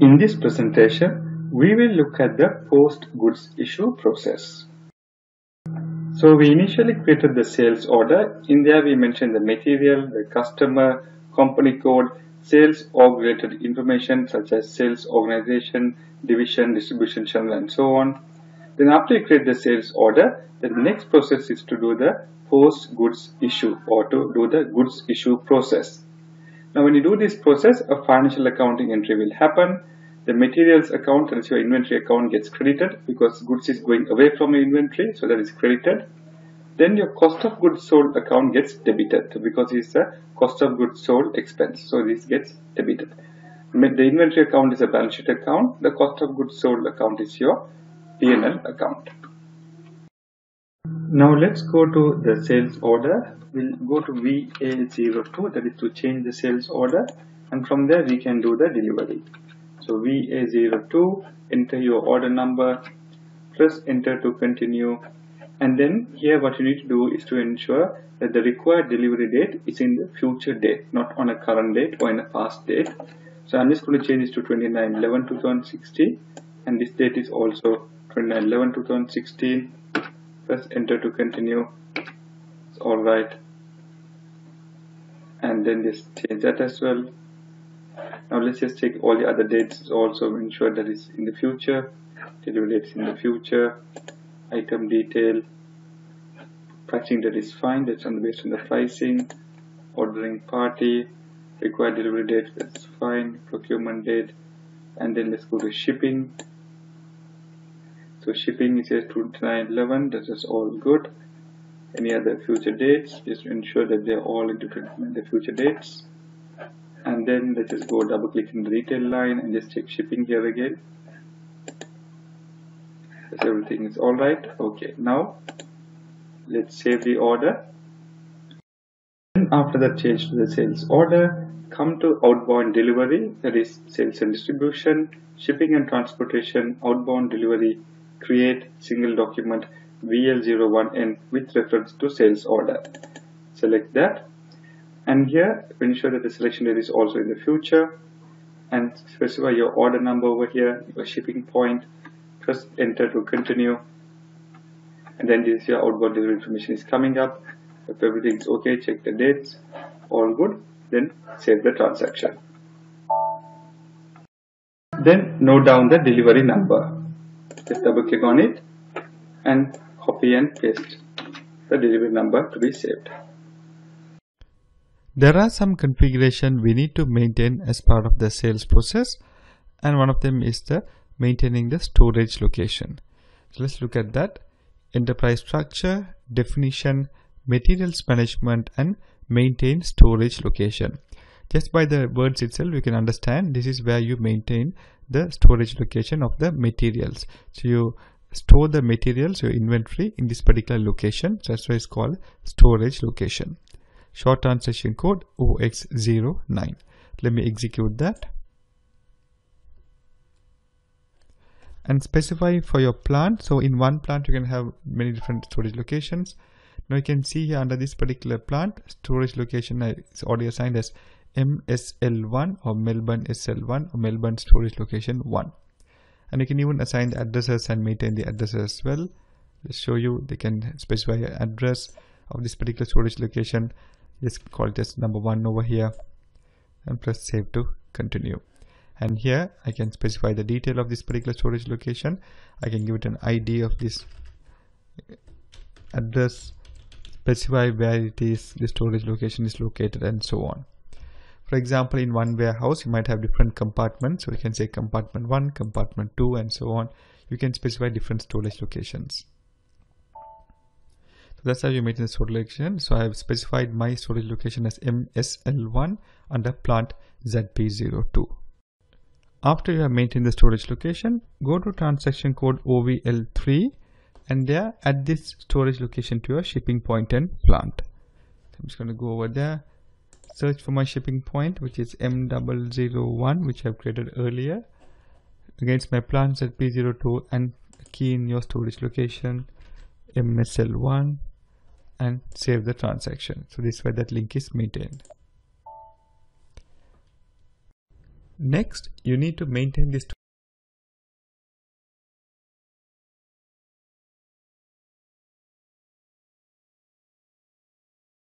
In this presentation, we will look at the post-goods issue process. So we initially created the sales order. In there we mentioned the material, the customer, company code, sales org related information such as sales organization, division, distribution channel and so on. Then after you create the sales order, the next process is to do the post goods issue or to do the goods issue process. Now when you do this process, a financial accounting entry will happen. The materials account, that is your inventory account gets credited because goods is going away from your inventory, so that is credited. Then your cost of goods sold account gets debited because it's a cost of goods sold expense. So this gets debited. The inventory account is a balance sheet account. The cost of goods sold account is your P&L account. Now let's go to the sales order. We'll go to VA02 that is to change the sales order and from there we can do the delivery. So VA02 enter your order number press enter to continue and then here what you need to do is to ensure that the required delivery date is in the future date not on a current date or in a past date. So I'm just going to change this to 29 11 2016 and this date is also 29 11 2016 press enter to continue. It's all right. And then just change that as well. Now let's just take all the other dates also ensure that it's in the future. Delivery dates in the future. Item detail. Pricing that is fine. That's on the based on the pricing. Ordering party. Required delivery date that's fine. Procurement date. And then let's go to shipping so shipping is 2911 this is all good. Any other future dates? Just ensure that they're all in the future dates. And then let's just go double click in the retail line and just check shipping here again. So everything is all right? Okay now let's save the order. And after that change to the sales order. Come to outbound delivery that is sales and distribution shipping and transportation outbound delivery create single document VL01N with reference to sales order. Select that. And here ensure that the selection date is also in the future. And specify your order number over here, your shipping point, press enter to continue. And then this your outbound delivery information is coming up. If everything is okay, check the dates, all good, then save the transaction. Then note down the delivery number just double click on it and copy and paste the delivery number to be saved. There are some configuration we need to maintain as part of the sales process and one of them is the maintaining the storage location. So let's look at that. Enterprise structure, definition, materials management and maintain storage location. Just by the words itself you can understand this is where you maintain the storage location of the materials. So you store the materials, your inventory in this particular location. So that's why it's called storage location. Short transaction code OX09. Let me execute that. And specify for your plant. So in one plant, you can have many different storage locations. Now you can see here under this particular plant, storage location is already assigned as MSL1 or Melbourne SL1 or Melbourne storage location 1 and you can even assign the addresses and maintain the addresses as well. Let's show you they can specify an address of this particular storage location. Just call it as number one over here. And press save to continue. And here I can specify the detail of this particular storage location. I can give it an ID of this address specify where it is the storage location is located and so on for example, in one warehouse, you might have different compartments. So you can say compartment one, compartment two, and so on. You can specify different storage locations. So that's how you maintain the storage location. So I have specified my storage location as MSL1 under plant ZP02. After you have maintained the storage location, go to transaction code OVL3 and there add this storage location to your shipping point and plant. I'm just going to go over there search for my shipping point which is M001 which I've created earlier against my plant ZP02 and key in your storage location MSL1 and save the transaction. So this way that link is maintained. Next, you need to maintain this